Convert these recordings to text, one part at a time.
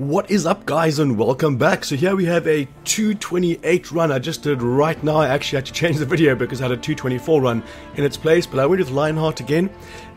What is up guys and welcome back. So here we have a 228 run I just did right now. I actually had to change the video because I had a 224 run in its place, but I went with Lionheart again.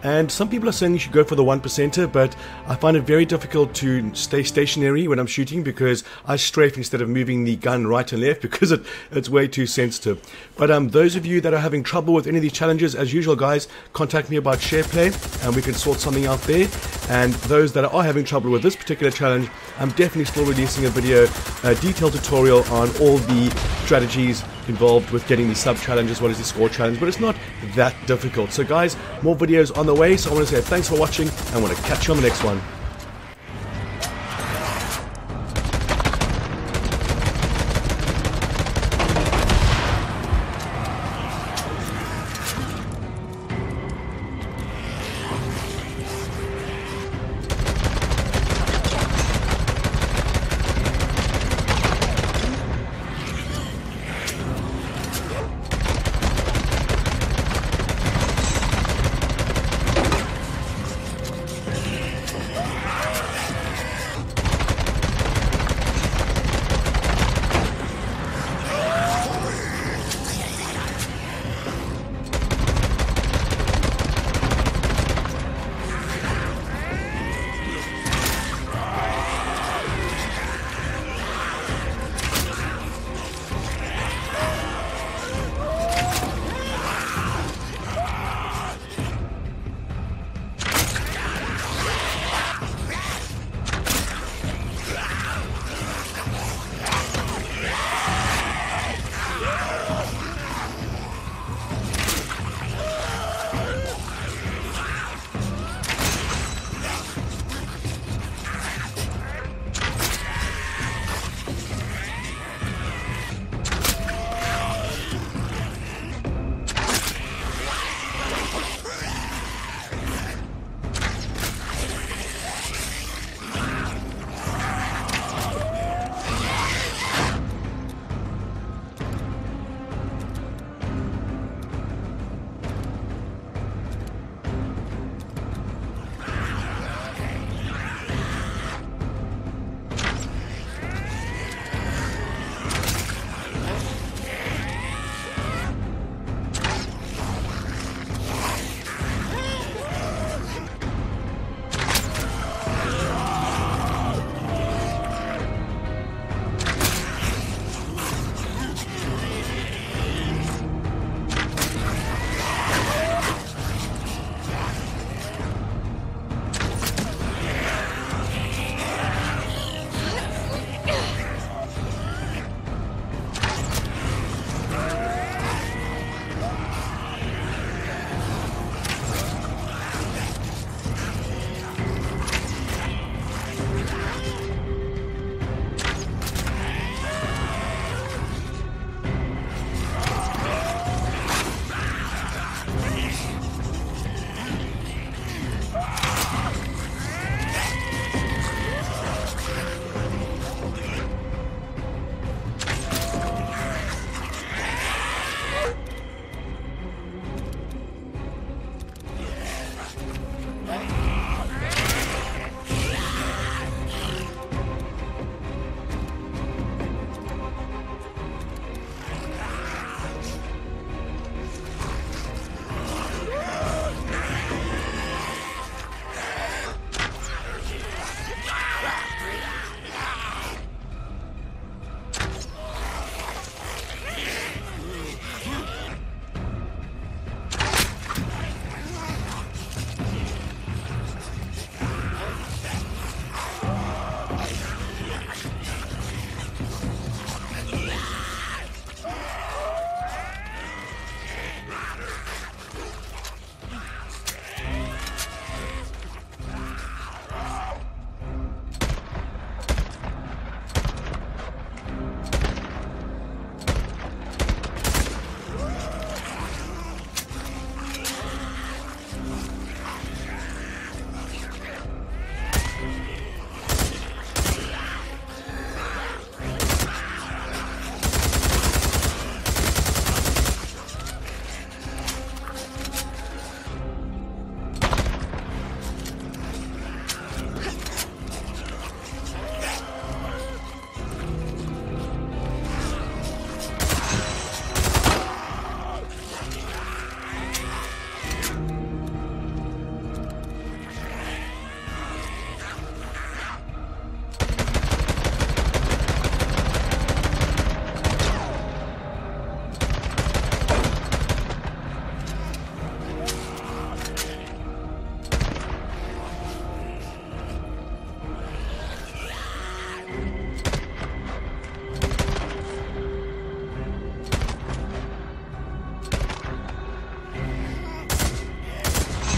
And some people are saying you should go for the one percenter, but I find it very difficult to stay stationary when I'm shooting because I strafe instead of moving the gun right and left because it, it's way too sensitive. But um, those of you that are having trouble with any of these challenges, as usual, guys, contact me about SharePlay and we can sort something out there. And those that are having trouble with this particular challenge, I'm definitely still releasing a video, a detailed tutorial on all the strategies involved with getting the sub challenge as well as the score challenge, but it's not that difficult. So guys, more videos on the way, so I want to say thanks for watching, and I want to catch you on the next one.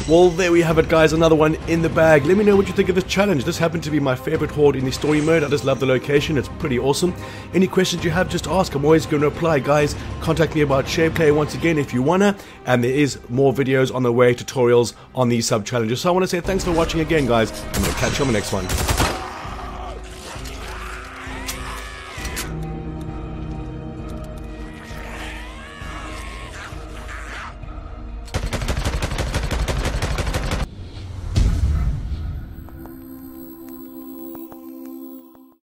Well, there we have it, guys. Another one in the bag. Let me know what you think of this challenge. This happened to be my favorite horde in the story mode. I just love the location. It's pretty awesome. Any questions you have, just ask. I'm always going to reply. Guys, contact me about SharePlay once again if you wanna. And there is more videos on the way, tutorials on these sub challenges. So I want to say thanks for watching again, guys. I'm going to catch you on the next one.